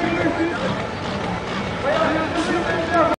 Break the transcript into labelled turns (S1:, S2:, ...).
S1: Sim, sim, sim.